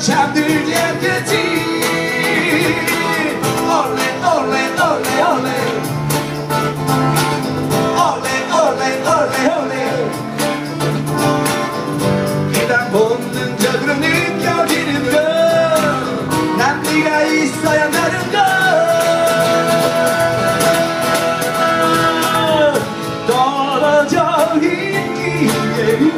잠들게 되지 올레 올레 올레 올레. 올레 올레 올레 올레. 그다 보는 적으로 느껴지는 건난 네가 있어야 나는 걸 떨어져 있기에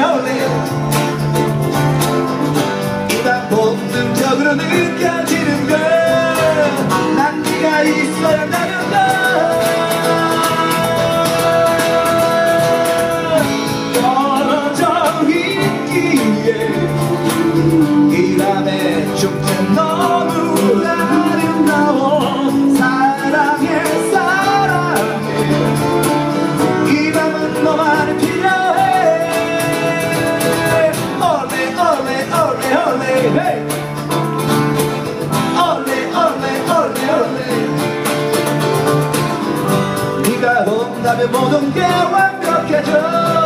올래 이만 본능적으로 느껴지는 걸난 네가 있어야 나는 걸. 떨어져 있기에 이 밤에 조금 너. 네가 온다면 모든 게 완벽해져.